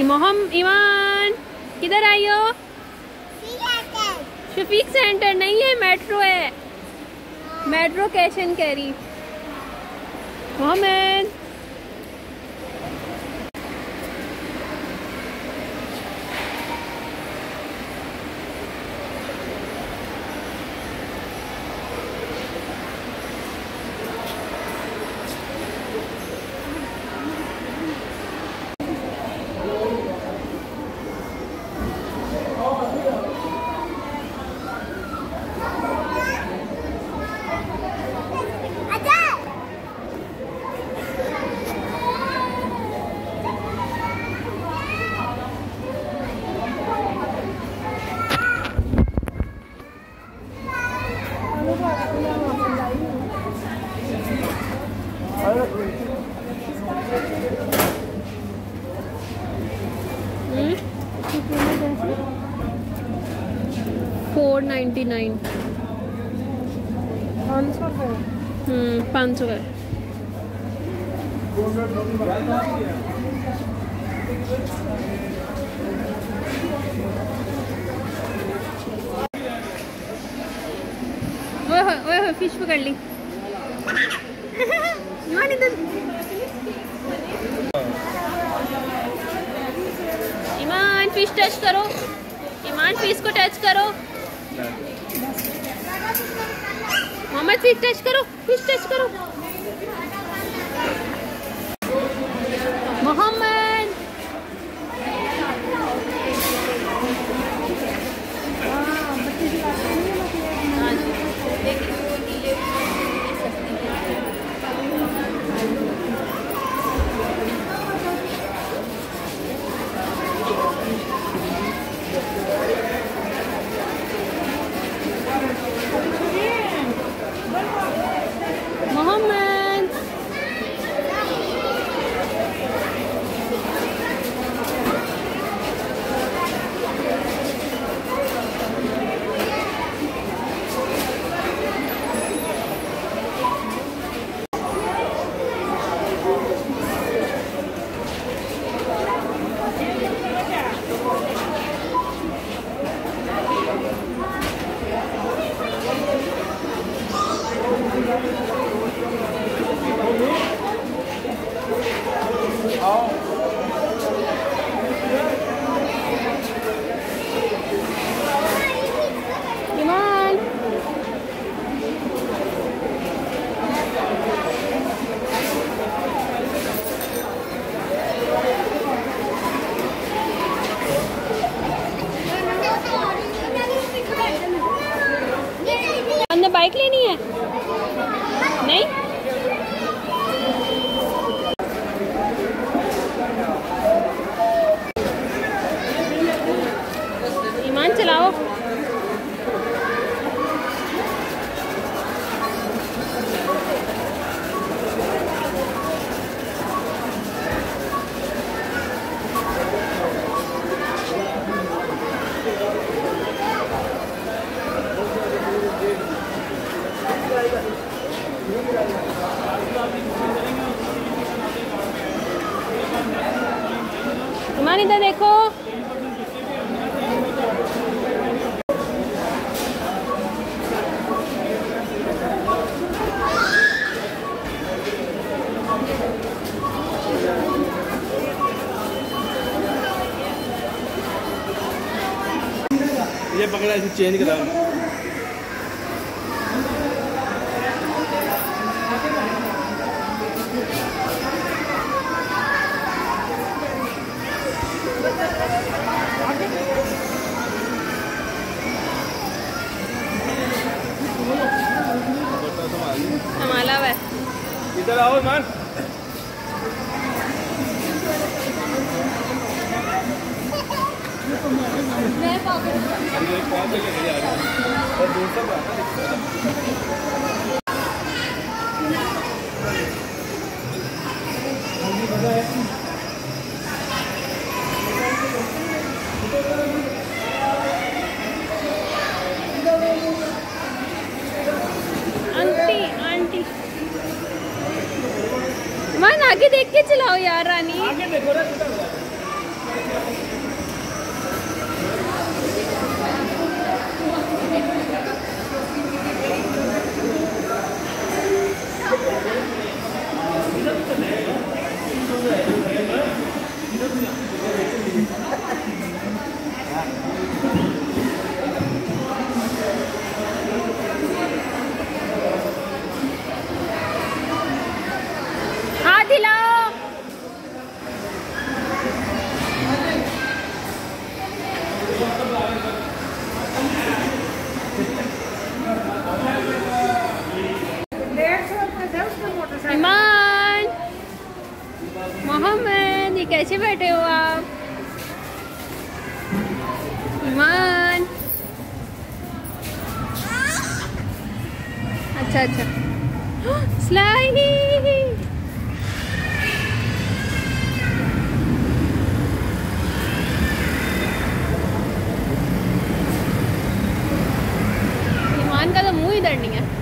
मोहम ईमान किधर आई हो? शफीक सेंटर नहीं है, मेट्रो है। Metro कैशन carry. Mohammad. Four ninety nine पाँच सौ का। फ़िश पकड़ ली। ईमान इधर ईमान फ़िश टच करो। ईमान फ़िश को टच करो। मोहम्मद फ़िश टच करो। फ़िश टच करो मोहम्मद मोहम्मद ईमान हमने बाइक लेनी है? नहीं? ईमान चलाओ। ईमान इधर देखो। ये पकड़ा इसे चेंज करा। rồi mình Mẹ bỏ cái gì? Mẹ bỏ cái gì? Mẹ bỏ cái gì? Thank you. आगे देख के चलाओ यार रानी। आगे देखो ना किधर कैसे बैठे हो आप? ईमान अच्छा अच्छा। स्लाइड ईमान का तो मुँह इधर नहीं है।